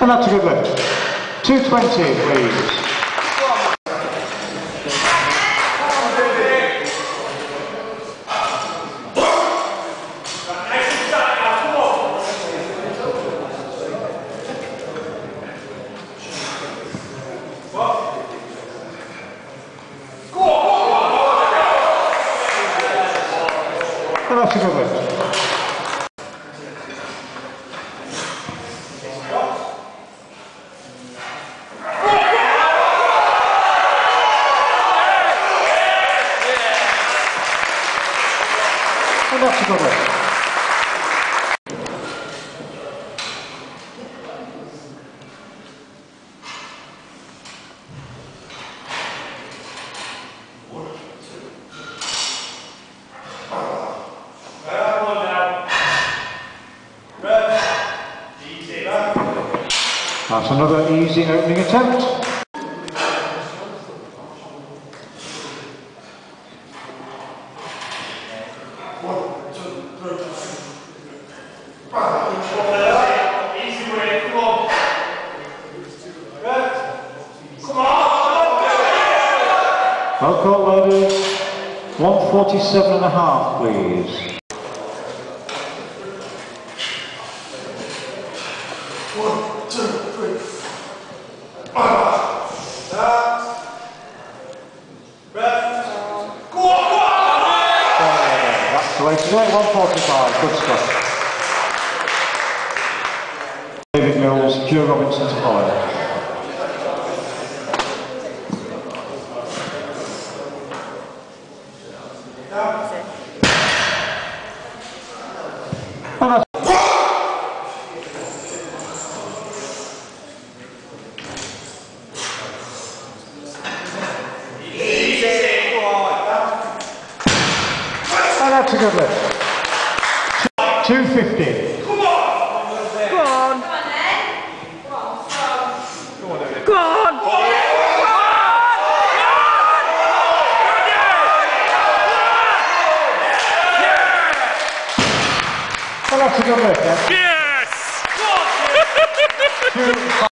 And that's a good lift. 220, please. And that's a good lift. That's another easy opening attempt. Alcohol loaded, 147 and a half, please. That's the way to do it, 145, good stuff. David Mills, Joe Robinson to follow. And back to Goodlett. 250. Come on! Come on, then. Go on! Go on! Well, that's a good lift, then. Yes! Two,